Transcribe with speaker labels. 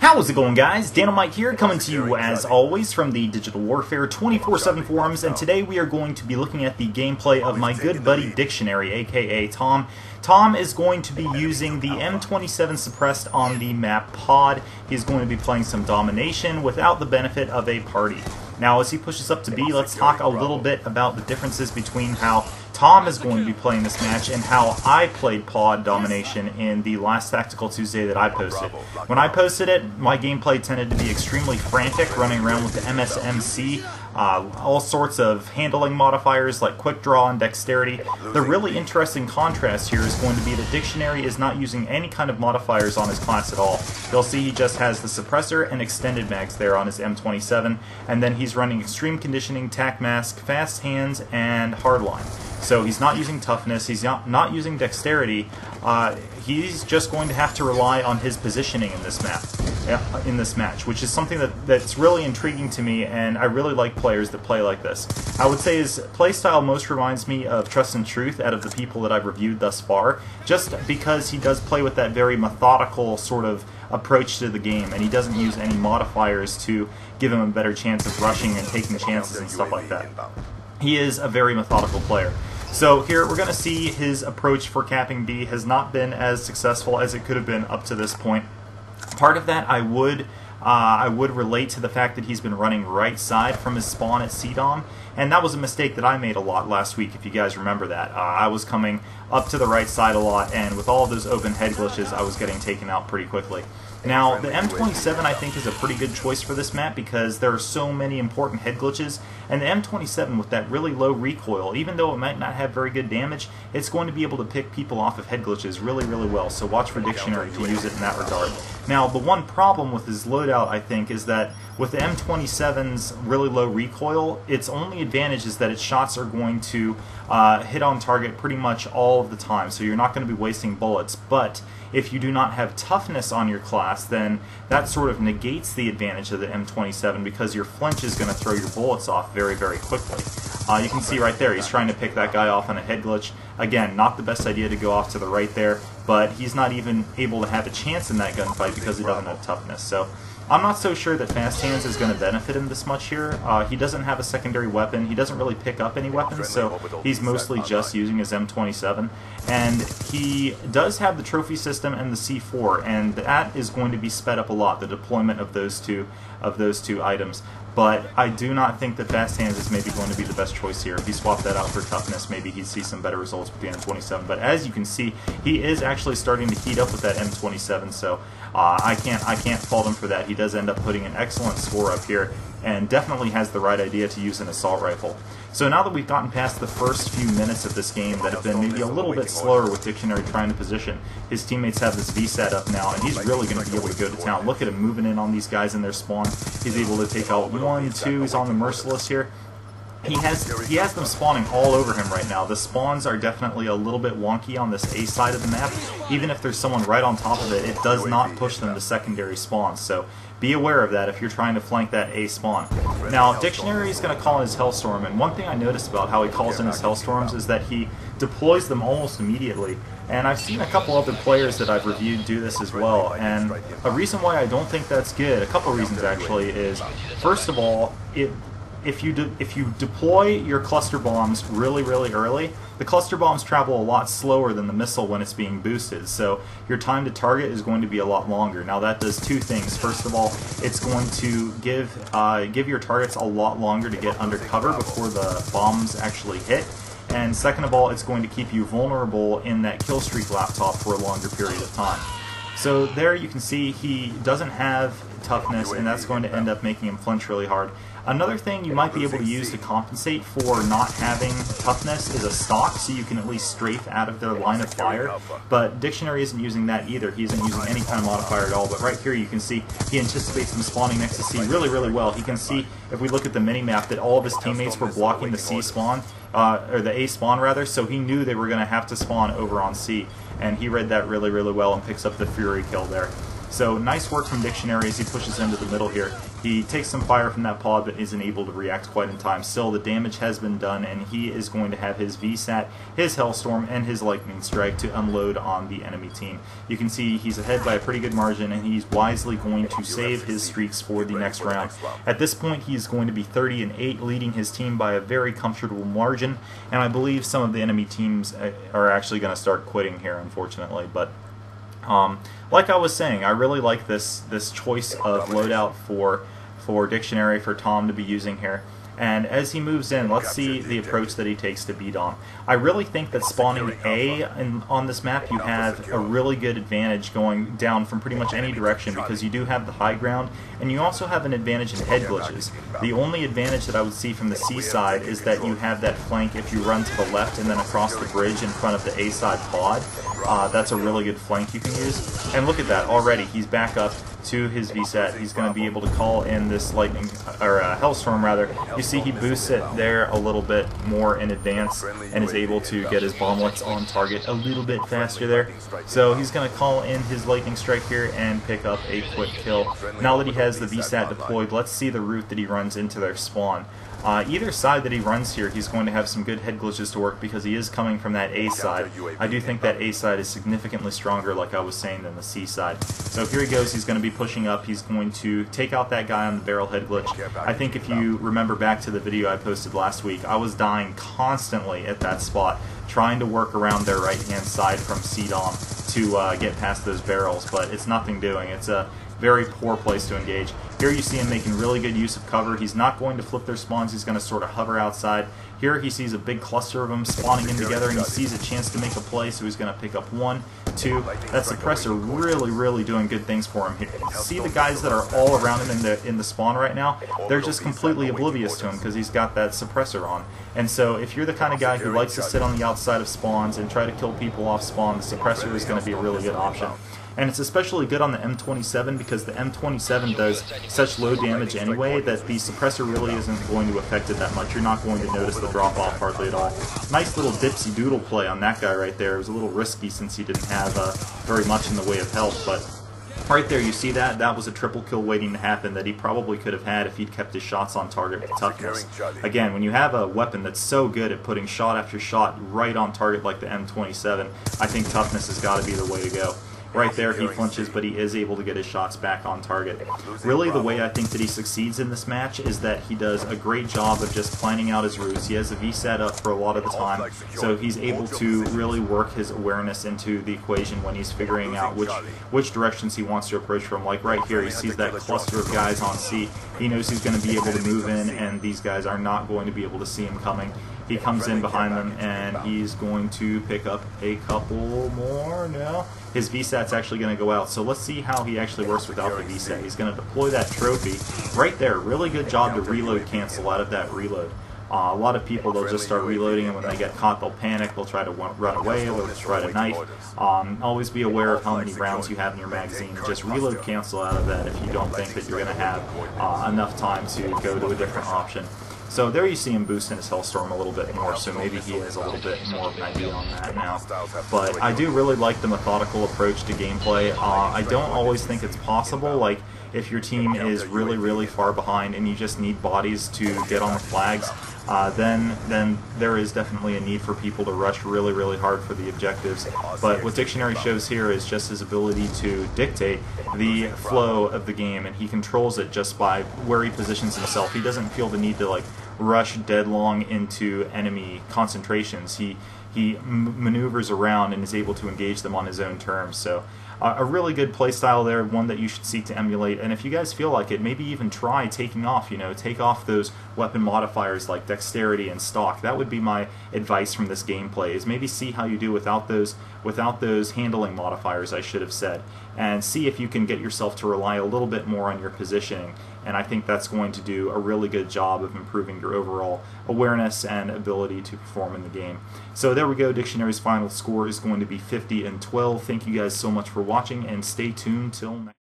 Speaker 1: How's it going, guys? Mike here, coming to you as always from the Digital Warfare 24-7 forums, and today we are going to be looking at the gameplay of my good buddy Dictionary, aka Tom. Tom is going to be using the M27 suppressed on the map Pod. He's going to be playing some Domination without the benefit of a party. Now, as he pushes up to B, let's talk a little bit about the differences between how Tom is going to be playing this match and how I played Pod Domination in the last Tactical Tuesday that I posted. When I posted it, my gameplay tended to be extremely frantic, running around with the MSMC, uh, all sorts of handling modifiers like Quick Draw and Dexterity. The really interesting contrast here is going to be that Dictionary is not using any kind of modifiers on his class at all. You'll see he just has the suppressor and extended mags there on his M27, and then he's running Extreme Conditioning, Tac Mask, Fast Hands, and Hardline. So he's not using toughness, he's not, not using dexterity, uh, he's just going to have to rely on his positioning in this map, Uh, in this match, which is something that, that's really intriguing to me, and I really like players that play like this. I would say his playstyle most reminds me of Trust and Truth out of the people that I've reviewed thus far, just because he does play with that very methodical sort of approach to the game, and he doesn't use any modifiers to give him a better chance of rushing and taking chances and stuff like that. He is a very methodical player. So here we're going to see his approach for capping B has not been as successful as it could have been up to this point. Part of that I would uh, I would relate to the fact that he's been running right side from his spawn at CDOM, and that was a mistake that I made a lot last week, if you guys remember that. Uh, I was coming up to the right side a lot, and with all of those open head glitches, I was getting taken out pretty quickly. Now, the M27 I think is a pretty good choice for this map because there are so many important head glitches, and the M27 with that really low recoil, even though it might not have very good damage, it's going to be able to pick people off of head glitches really, really well, so watch for Dictionary to use it in that regard. Now, the one problem with his loadout, I think, is that with the M27's really low recoil, its only advantage is that its shots are going to uh, hit on target pretty much all of the time, so you're not going to be wasting bullets, but if you do not have toughness on your class, then that sort of negates the advantage of the M27 because your flinch is going to throw your bullets off very, very quickly. Uh, you can see right there, he's trying to pick that guy off on a head glitch. Again, not the best idea to go off to the right there, but he's not even able to have a chance in that gunfight because he doesn't have toughness. So I'm not so sure that Fast Hands is going to benefit him this much here. Uh, he doesn't have a secondary weapon. He doesn't really pick up any weapons, so he's mostly just using his M27. And he does have the trophy system and the C4, and that is going to be sped up a lot, the deployment of those two of those two items. But I do not think that Fast Hands is maybe going to be the best choice here. If he swapped that out for toughness, maybe he'd see some better results with the M27. But as you can see, he is actually starting to heat up with that M27, so uh, I can't I can't fault him for that. He does end up putting an excellent score up here, and definitely has the right idea to use an assault rifle. So now that we've gotten past the first few minutes of this game that have been maybe a little bit slower with Dictionary trying to position, his teammates have this VSAT up now, and he's really going to be able to go to town. Look at him moving in on these guys in their spawn. He's able to take out one, two, he's on the Merciless here he has he has them spawning all over him right now. The spawns are definitely a little bit wonky on this A side of the map. Even if there's someone right on top of it, it does not push them to secondary spawns. So be aware of that if you're trying to flank that A spawn. Now, Dictionary is going to call in his Hellstorm, and one thing I noticed about how he calls in his Hellstorms is that he deploys them almost immediately. And I've seen a couple other players that I've reviewed do this as well. And a reason why I don't think that's good, a couple reasons actually, is first of all, it if you de- if you deploy your cluster bombs really really early, the cluster bombs travel a lot slower than the missile when it's being boosted. So your time to target is going to be a lot longer. Now that does two things. First of all, it's going to give uh, give your targets a lot longer to get under cover before the bombs actually hit. And second of all, it's going to keep you vulnerable in that kill streak laptop for a longer period of time. So there you can see he doesn't have toughness, and that's going to end up making him flinch really hard. Another thing you might be able to use to compensate for not having toughness is a stock, so you can at least strafe out of their line of fire. But Dictionary isn't using that either. He isn't using any kind of modifier at all. But right here you can see he anticipates them spawning next to C really, really well. He can see, if we look at the mini-map, that all of his teammates were blocking the C spawn, uh, or the A spawn rather, so he knew they were going to have to spawn over on C. And he read that really, really well and picks up the Fury kill there. So nice work from Dictionary as he pushes into the middle here. He takes some fire from that pod, but isn't able to react quite in time. Still, the damage has been done, and he is going to have his VSAT, his Hellstorm, and his Lightning Strike to unload on the enemy team. You can see he's ahead by a pretty good margin, and he's wisely going to save his streaks for the next round. At this point, he is going to be 30 and 8, leading his team by a very comfortable margin, and I believe some of the enemy teams uh, are actually going to start quitting here, unfortunately, but um, like I was saying, I really like this this choice of loadout for for dictionary for Tom to be using here. And as he moves in, let's see the approach that he takes to B Dom. I really think that spawning A in, on this map, you have a really good advantage going down from pretty much any direction because you do have the high ground, and you also have an advantage in head glitches. The only advantage that I would see from the C side is that you have that flank if you run to the left and then across the bridge in front of the A side pod. Uh, that's a really good flank you can use. And look at that, already he's back up to his VSAT. He's going to be able to call in this lightning, or uh, Hellstorm rather. You see he boosts it there a little bit more in advance and is able to get his bomblets on target a little bit faster there. So he's going to call in his lightning strike here and pick up a quick kill. Now that he has the VSAT deployed, let's see the route that he runs into their spawn. Uh, either side that he runs here, he's going to have some good head glitches to work because he is coming from that A side. I do think that A side is significantly stronger, like I was saying, than the C side. So here he goes, he's going to be pushing up, he's going to take out that guy on the barrel head glitch. I think if you remember back to the video I posted last week, I was dying constantly at that spot, trying to work around their right-hand side from CDOM to uh, get past those barrels, but it's nothing doing. It's a very poor place to engage. Here you see him making really good use of cover. He's not going to flip their spawns. He's going to sort of hover outside. Here he sees a big cluster of them spawning in together, and he sees a chance to make a play, so he's going to pick up one, two. That suppressor really, really doing good things for him. Here. See the guys that are all around him in the in the spawn right now? They're just completely oblivious to him because he's got that suppressor on. And so if you're the kind of guy who likes to sit on the outside of spawns and try to kill people off spawn, the suppressor is going to be a really good option and it's especially good on the M27 because the M27 does such low damage anyway that the suppressor really isn't going to affect it that much. You're not going to notice the drop-off hardly at all. Nice little dipsy doodle play on that guy right there. It was a little risky since he didn't have uh, very much in the way of health, but Right there, you see that? That was a triple kill waiting to happen that he probably could have had if he'd kept his shots on target with toughness. Again, when you have a weapon that's so good at putting shot after shot right on target like the M27, I think toughness has got to be the way to go. Right there, he flinches, but he is able to get his shots back on target. Really, the way I think that he succeeds in this match is that he does a great job of just planning out his routes. He has a VSAT up for a lot of the time, so he's able to really work his awareness into the equation when he's figuring out which which directions he wants to approach from. Like right here, he sees that cluster of guys on C. He knows he's going to be able to move in, and these guys are not going to be able to see him coming. He comes in behind them, and he's going to pick up a couple more now his VSAT's actually going to go out. So let's see how he actually works without the VSAT. He's going to deploy that trophy right there. Really good job to reload cancel out of that reload. Uh, a lot of people, they'll just start reloading, and when they get caught, they'll panic, they'll try to run away, they'll try to knife. Um, always be aware of how many rounds you have in your magazine. Just reload cancel out of that if you don't think that you're going to have uh, enough time to go to a different option. So there you see him boosting his Hellstorm a little bit more, so maybe he has a little bit more of an idea on that now. But I do really like the methodical approach to gameplay. Uh, I don't always think it's possible, like if your team is really, really far behind and you just need bodies to get on the flags, uh, then then there is definitely a need for people to rush really, really hard for the objectives. But what Dictionary shows here is just his ability to dictate the flow of the game, and he controls it just by where he positions himself. He doesn't feel the need to like rush deadlong into enemy concentrations. He he maneuvers around and is able to engage them on his own terms. So a really good playstyle there, one that you should seek to emulate. And if you guys feel like it, maybe even try taking off, you know, take off those weapon modifiers like dexterity and stock. That would be my advice from this gameplay, is maybe see how you do without those, without those handling modifiers, I should have said. And see if you can get yourself to rely a little bit more on your positioning and I think that's going to do a really good job of improving your overall awareness and ability to perform in the game. So there we go, Dictionary's final score is going to be 50 and 12. Thank you guys so much for watching, and stay tuned till next